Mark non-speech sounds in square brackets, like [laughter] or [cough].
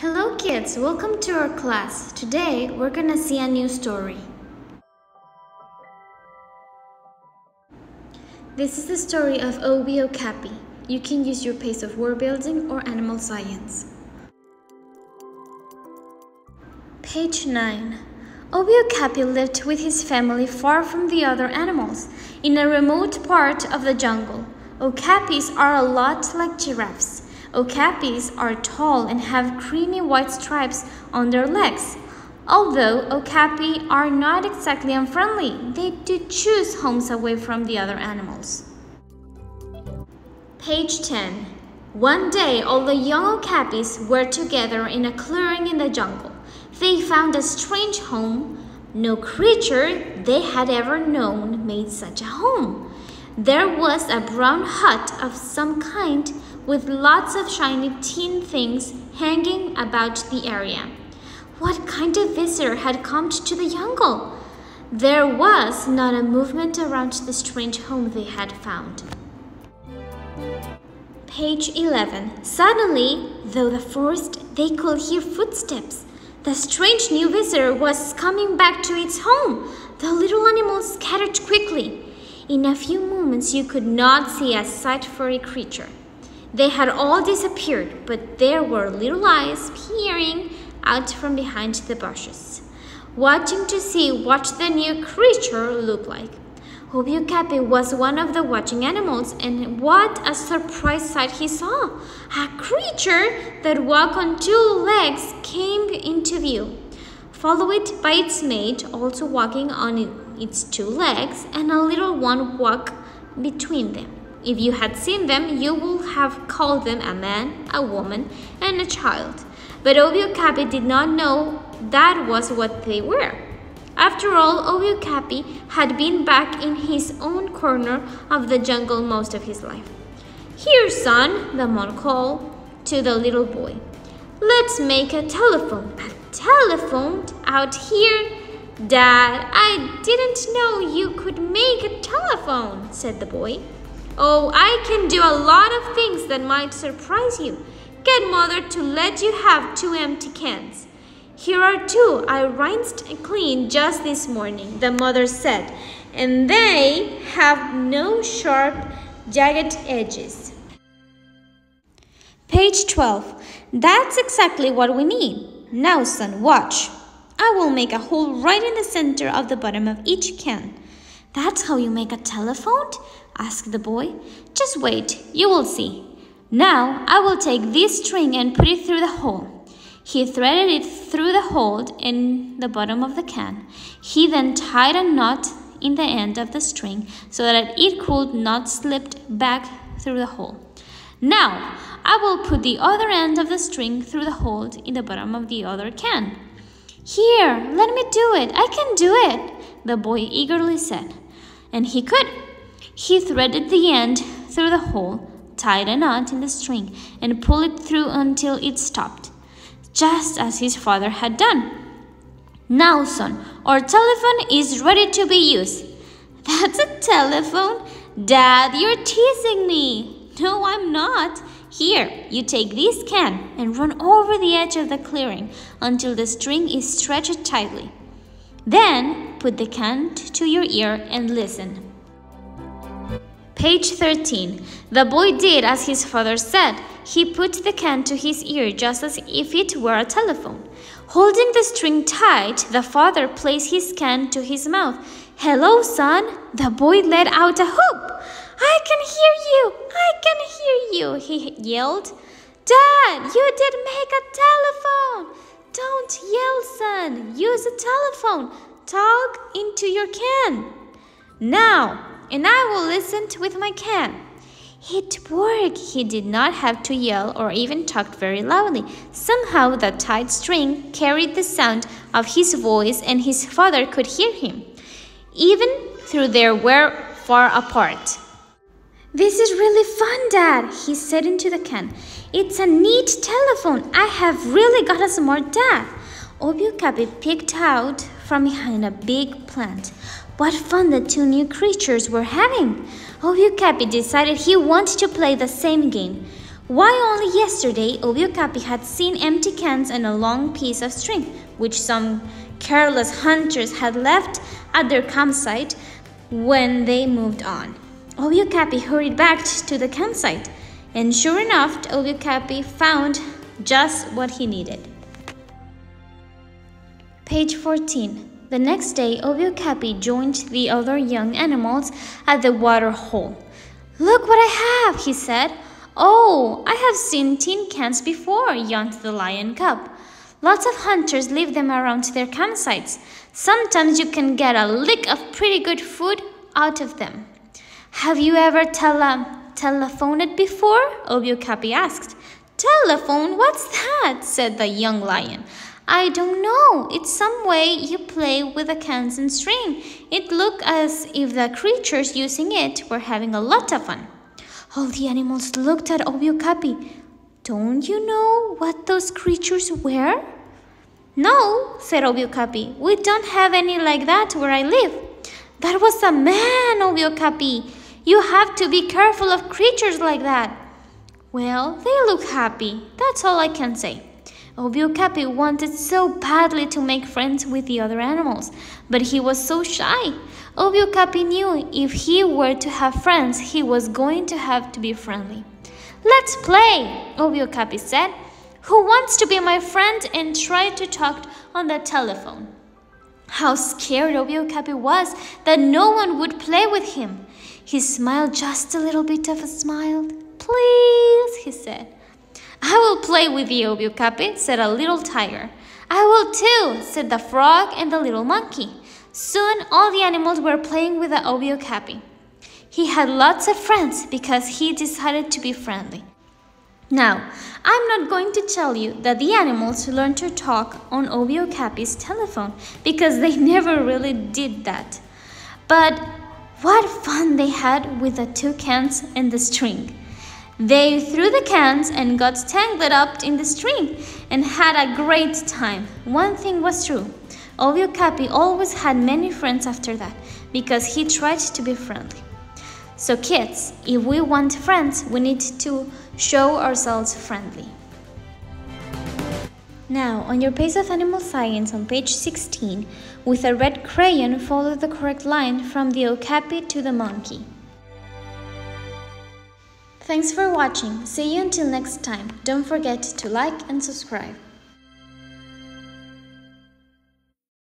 Hello kids, welcome to our class. Today we're gonna see a new story. This is the story of Obie Okapi. You can use your pace of word building or animal science. Page 9. Obie Okapi lived with his family far from the other animals, in a remote part of the jungle. Okapis are a lot like giraffes. Okapis are tall and have creamy white stripes on their legs. Although okapi are not exactly unfriendly, they do choose homes away from the other animals. Page 10. One day, all the young okapis were together in a clearing in the jungle. They found a strange home. No creature they had ever known made such a home. There was a brown hut of some kind with lots of shiny tin things hanging about the area. What kind of visitor had come to the jungle? There was not a movement around the strange home they had found. Page 11. Suddenly, though the forest, they could hear footsteps. The strange new visitor was coming back to its home. The little animals scattered quickly. In a few moments, you could not see a sight for a creature. They had all disappeared, but there were little eyes peering out from behind the bushes, watching to see what the new creature looked like. Obie Okapi was one of the watching animals, and what a surprise sight he saw! A creature that walked on two legs came into view, followed by its mate also walking on its two legs, and a little one walked between them. If you had seen them, you would have called them a man, a woman, and a child. But Obie Okapi did not know that was what they were. After all, Obie Okapi had been back in his own corner of the jungle most of his life. Here, son, the man called to the little boy. Let's make a telephone. A telephone out here? Dad, I didn't know you could make a telephone, said the boy. Oh, I can do a lot of things that might surprise you. Get mother to let you have two empty cans. Here are two I rinsed and cleaned just this morning, the mother said, and they have no sharp, jagged edges. Page 12. That's exactly what we need. Now, son, watch. I will make a hole right in the center of the bottom of each can. That's how you make a telephone? asked the boy. Just wait, you will see. Now I will take this string and put it through the hole. He threaded it through the hole in the bottom of the can. He then tied a knot in the end of the string so that it could not slip back through the hole. Now, I will put the other end of the string through the hole in the bottom of the other can. Here, let me do it. I can do it, the boy eagerly said. And he could. He threaded the end through the hole, tied a knot in the string, and pulled it through until it stopped just as his father had done. Now, son, our telephone is ready to be used. [laughs] That's a telephone? Dad, you're teasing me. No, I'm not. Here, you take this can and run over the edge of the clearing until the string is stretched tightly. Then, put the can to your ear and listen. Page 13. The boy did as his father said. He put the can to his ear just as if it were a telephone. Holding the string tight, the father placed his can to his mouth. Hello, son. The boy let out a whoop. I can hear you. I can hear you, he yelled. Dad, you did make a telephone. Don't yell, son. Use a telephone. Talk into your can. Now, and I will listen with my can. It worked. He did not have to yell or even talk very loudly. Somehow the tight string carried the sound of his voice and his father could hear him, even though they were far apart. This is really fun, Dad, he said into the can. It's a neat telephone. I have really got a smart dad. Obie Okapi peeked out from behind a big plant. What fun the two new creatures were having! Obie Okapi decided he wanted to play the same game. Why only yesterday Obie Okapi had seen empty cans and a long piece of string, which some careless hunters had left at their campsite when they moved on. Obie Okapi hurried back to the campsite, and sure enough, Obie Okapi found just what he needed. Page 14. The next day, Obie Okapi joined the other young animals at the water hole. Look what I have, he said. Oh, I have seen tin cans before, yawned the lion cub. Lots of hunters leave them around their campsites. Sometimes you can get a lick of pretty good food out of them. Have you ever tele telephoned before? Obie Okapi asked. Telephone? What's that? said the young lion. I don't know. It's some way you play with the cans and string. It looked as if the creatures using it were having a lot of fun. All the animals looked at Obie Okapi. Don't you know what those creatures were? No, said Obie Okapi. We don't have any like that where I live. That was a man, Obie Okapi. You have to be careful of creatures like that. Well, they look happy. That's all I can say. Obie Okapi wanted so badly to make friends with the other animals, but he was so shy. Obie Okapi knew if he were to have friends, he was going to have to be friendly. Let's play, Obie Okapi said. Who wants to be my friend and try to talk on the telephone? How scared Obie Okapi was that no one would play with him. He smiled just a little bit of a smile. Please, he said. I will play with you, Obie Okapi, said a little tiger. I will too, said the frog and the little monkey. Soon all the animals were playing with the Obie Okapi. He had lots of friends because he decided to be friendly. Now, I'm not going to tell you that the animals learned to talk on Obio Obie Okapi's telephone because they [laughs] never really did that. But what fun they had with the two cans and the string. They threw the cans and got tangled up in the string and had a great time. One thing was true. Obie Okapi always had many friends after that because he tried to be friendly. So kids, if we want friends, we need to show ourselves friendly. Now, on your page of animal science on page 16, with a red crayon, follow the correct line from the okapi to the monkey. Thanks for watching. See you until next time. Don't forget to like and subscribe.